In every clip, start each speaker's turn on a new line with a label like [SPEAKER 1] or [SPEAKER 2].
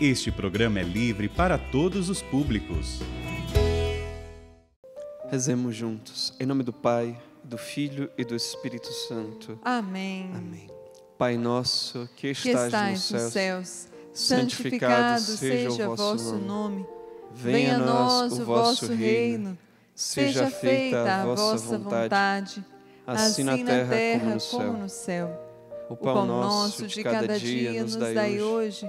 [SPEAKER 1] Este programa é livre para todos os públicos.
[SPEAKER 2] Rezemos juntos, em nome do Pai, do Filho e do Espírito Santo.
[SPEAKER 3] Amém.
[SPEAKER 2] Amém. Pai nosso, que
[SPEAKER 3] Que
[SPEAKER 2] estais,
[SPEAKER 3] estais
[SPEAKER 2] nos
[SPEAKER 3] nos
[SPEAKER 2] céus,
[SPEAKER 3] céus,
[SPEAKER 2] santificado
[SPEAKER 3] santificado seja o vosso
[SPEAKER 2] nome. Venha a nós o vosso reino.
[SPEAKER 3] Seja feita a vossa vontade,
[SPEAKER 2] assim na terra como no céu.
[SPEAKER 3] no céu.
[SPEAKER 2] O pão nosso de cada dia nos dai hoje.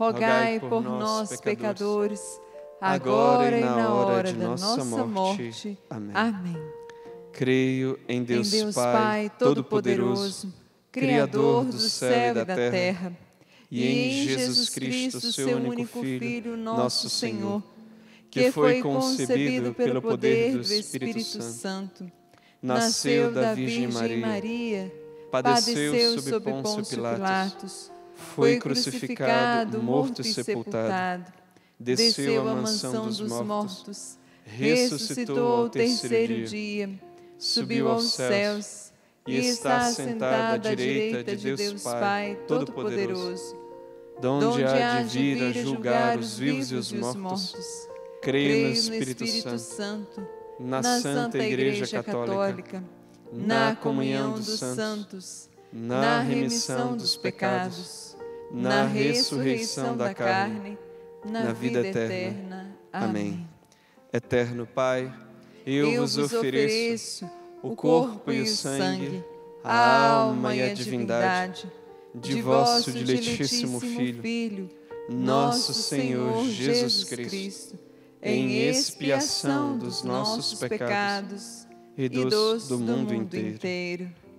[SPEAKER 3] rogai por nós, pecadores, agora e na hora da nossa morte.
[SPEAKER 2] Amém.
[SPEAKER 3] Amém.
[SPEAKER 2] Creio em Deus,
[SPEAKER 3] em Deus
[SPEAKER 2] Pai,
[SPEAKER 3] Pai Todo-Poderoso, Criador do céu e da terra,
[SPEAKER 2] e em Jesus Cristo, seu único Filho, nosso Senhor, que foi concebido pelo poder do Espírito Santo, nasceu da Virgem Maria, padeceu sob Pôncio Pilatos, foi crucificado, morto e sepultado, desceu à mansão dos mortos, ressuscitou ao terceiro dia, subiu aos céus e está sentado à direita de Deus Pai Todo-Poderoso, donde há de vir a julgar os vivos e os mortos. Creio no Espírito Santo, na Santa Igreja Católica, na comunhão dos santos, na remissão dos pecados, na ressurreição da carne, na vida eterna. Amém. Eterno Pai, eu vos ofereço o corpo e o sangue, a alma e a divindade de vosso diletíssimo Filho, nosso Senhor Jesus Cristo, em expiação dos nossos pecados e dos do mundo inteiro.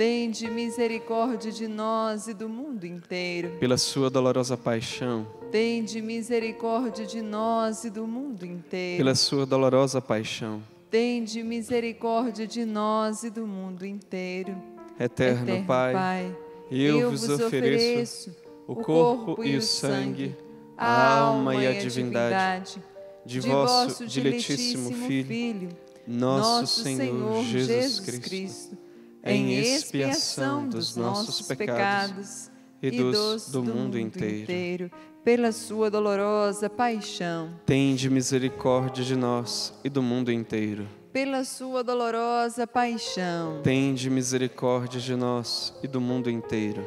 [SPEAKER 3] Tende misericórdia de nós e do mundo inteiro.
[SPEAKER 2] pela sua dolorosa paixão,
[SPEAKER 3] Tende misericórdia de nós e do mundo inteiro.
[SPEAKER 2] pela sua dolorosa paixão.
[SPEAKER 3] Tende misericórdia de nós e do mundo inteiro.
[SPEAKER 2] Eterno, Pai, eu vos ofereço o corpo e o sangue, a alma e a divindade de vosso diletíssimo Filho, nosso Senhor Jesus Cristo, em expiação dos nossos pecados e dos do mundo inteiro.
[SPEAKER 3] pela sua dolorosa paixão,
[SPEAKER 2] Tende misericórdia de nós e do mundo inteiro.
[SPEAKER 3] pela sua dolorosa paixão,
[SPEAKER 2] Tende misericórdia de nós e do mundo inteiro.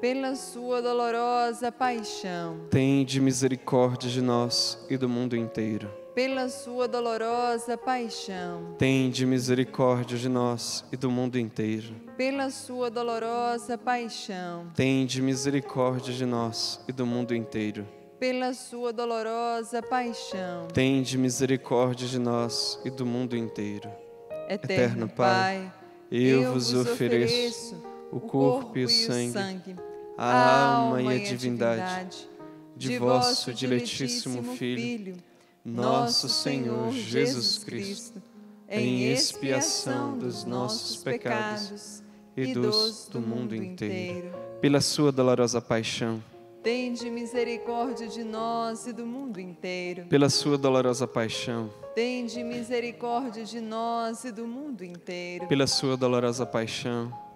[SPEAKER 3] Pela sua dolorosa paixão,
[SPEAKER 2] Tende misericórdia de nós e do mundo inteiro.
[SPEAKER 3] pela sua dolorosa paixão,
[SPEAKER 2] Tende misericórdia de nós e do mundo inteiro.
[SPEAKER 3] pela sua dolorosa paixão,
[SPEAKER 2] Tende misericórdia de nós e do mundo inteiro.
[SPEAKER 3] pela sua dolorosa paixão.
[SPEAKER 2] Tende misericórdia de nós e do mundo inteiro.
[SPEAKER 3] Eterno Pai,
[SPEAKER 2] Eu vos ofereço o corpo e o sangue, a alma e a divindade de vosso diletíssimo Filho, nosso Senhor Jesus Cristo, em expiação dos nossos pecados e dos do mundo inteiro. Pela sua dolorosa paixão,
[SPEAKER 3] Tende misericórdia de nós e do mundo inteiro.
[SPEAKER 2] Pela sua dolorosa paixão.
[SPEAKER 3] Tende misericórdia de nós e do mundo inteiro.
[SPEAKER 2] Pela sua dolorosa paixão.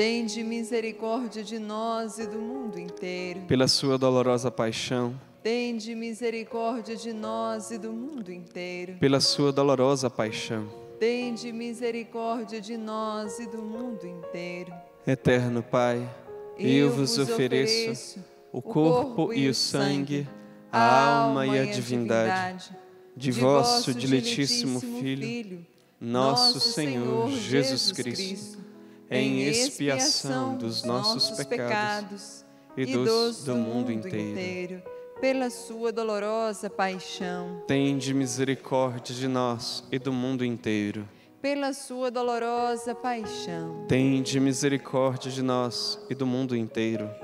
[SPEAKER 3] Tende misericórdia de nós e do mundo inteiro.
[SPEAKER 2] Pela sua dolorosa paixão.
[SPEAKER 3] Tende misericórdia de nós e do mundo inteiro.
[SPEAKER 2] Pela sua dolorosa paixão.
[SPEAKER 3] Tende misericórdia de nós e do mundo inteiro.
[SPEAKER 2] Eterno Pai, eu, eu vos ofereço, ofereço o corpo e o sangue, a alma e a divindade de vosso diletíssimo Filho, nosso Senhor Jesus Cristo, em expiação dos nossos pecados e dos do mundo inteiro.
[SPEAKER 3] Pela sua dolorosa paixão,
[SPEAKER 2] tende misericórdia de nós e do mundo inteiro
[SPEAKER 3] pela sua dolorosa paixão.
[SPEAKER 2] Tende misericórdia de nós e do mundo inteiro.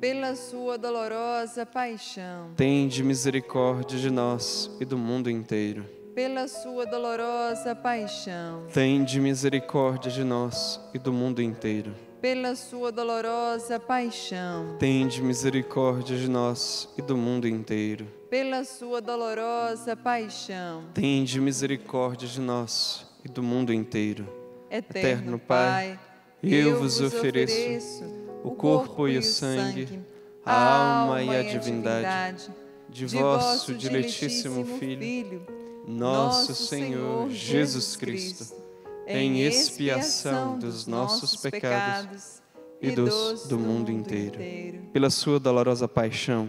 [SPEAKER 3] Pela sua dolorosa paixão.
[SPEAKER 2] Tende misericórdia de nós e do mundo inteiro.
[SPEAKER 3] Pela sua dolorosa paixão.
[SPEAKER 2] Tende misericórdia de nós e do mundo inteiro.
[SPEAKER 3] Pela sua dolorosa paixão.
[SPEAKER 2] Tende misericórdia de nós e do mundo inteiro.
[SPEAKER 3] Pela sua dolorosa paixão.
[SPEAKER 2] Tende misericórdia de nós e do mundo inteiro.
[SPEAKER 3] Eterno, Eterno Pai, eu vos
[SPEAKER 2] ofereço o corpo e o sangue, a alma e a divindade. de vosso diletíssimo Filho, nosso Senhor Jesus Cristo, em expiação dos nossos pecados e dos do mundo inteiro. Pela sua dolorosa paixão,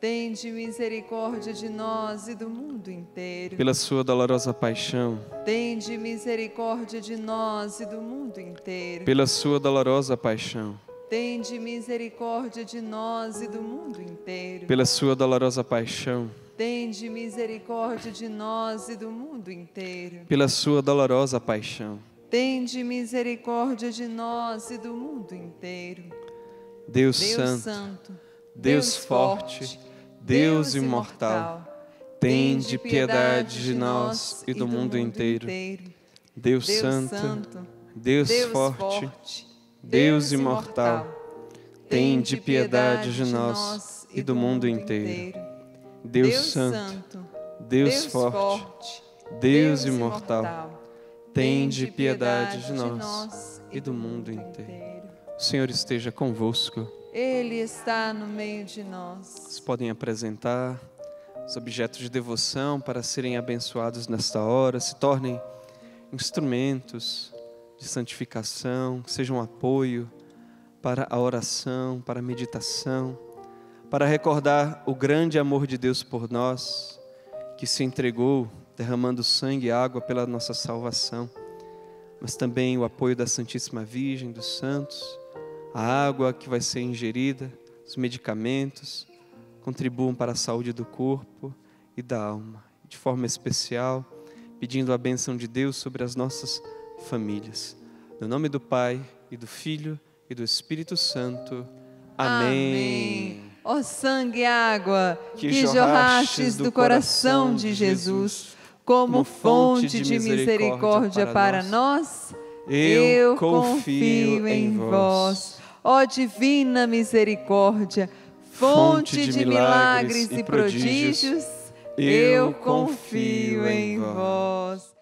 [SPEAKER 3] Tende misericórdia de nós e do mundo inteiro.
[SPEAKER 2] Pela sua dolorosa paixão.
[SPEAKER 3] Tende misericórdia de nós e do mundo inteiro.
[SPEAKER 2] Pela sua dolorosa paixão.
[SPEAKER 3] Tende misericórdia de nós e do mundo inteiro.
[SPEAKER 2] Pela sua dolorosa paixão.
[SPEAKER 3] Tende misericórdia de nós e do mundo inteiro.
[SPEAKER 2] Pela sua dolorosa paixão.
[SPEAKER 3] Tende misericórdia de nós e do mundo inteiro.
[SPEAKER 2] Deus, Deus Santo, Santo Deus, Deus forte Deus imortal, tende piedade de nós e do mundo inteiro. Deus santo, Deus forte, Deus imortal, tende piedade de nós e do mundo inteiro. Deus santo, Deus forte, Deus imortal, tende piedade de nós e do mundo inteiro. O Senhor esteja convosco.
[SPEAKER 3] Ele está no meio de nós.
[SPEAKER 2] Vocês podem apresentar os objetos de devoção para serem abençoados nesta hora, se tornem instrumentos de santificação, sejam um apoio para a oração, para a meditação, para recordar o grande amor de Deus por nós, que se entregou derramando sangue e água pela nossa salvação, mas também o apoio da Santíssima Virgem, dos santos a água que vai ser ingerida, os medicamentos, contribuam para a saúde do corpo e da alma. De forma especial, pedindo a bênção de Deus sobre as nossas famílias. No nome do Pai, e do Filho, e do Espírito Santo. Amém.
[SPEAKER 3] Ó sangue e água que, que jorrastes do coração de Jesus como fonte de misericórdia para nós, eu confio em vós. Ó divina misericórdia, fonte de milagres e prodígios, eu confio em vós.